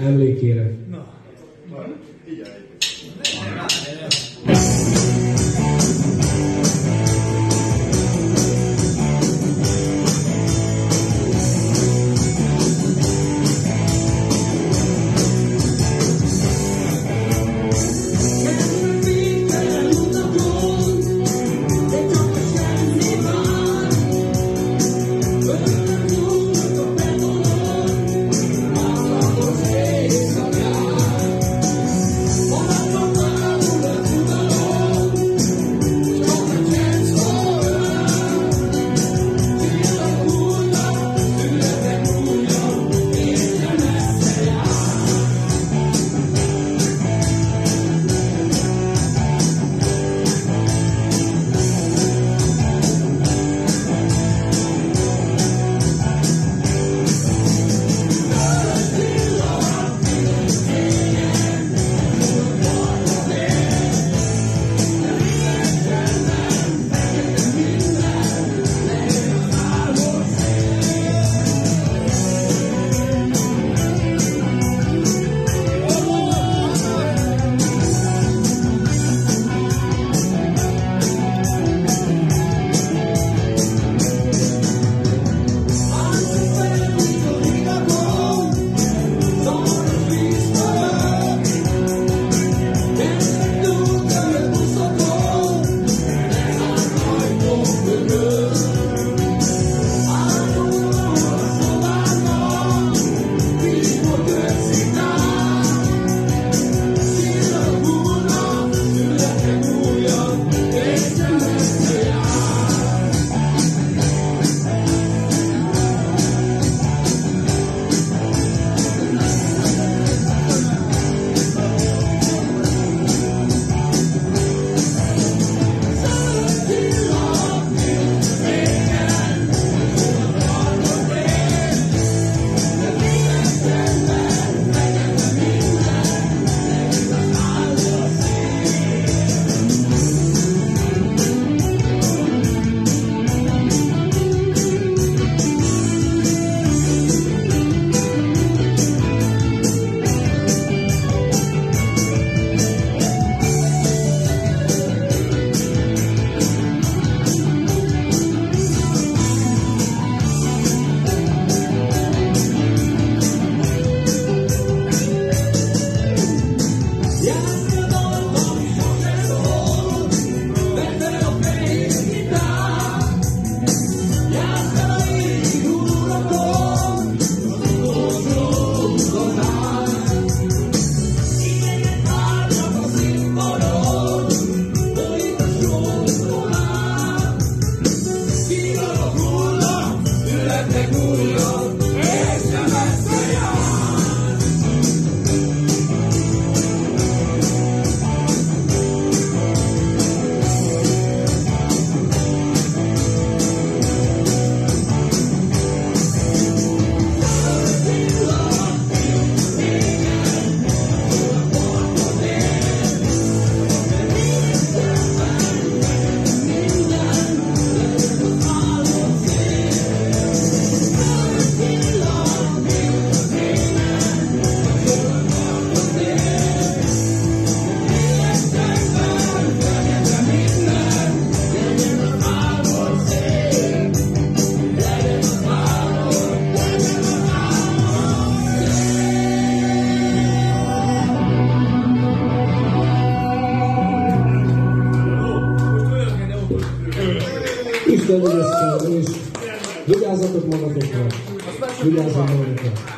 Emlékére. Na, igen. Yeah. ویدئو و نیست ویدئو برسید و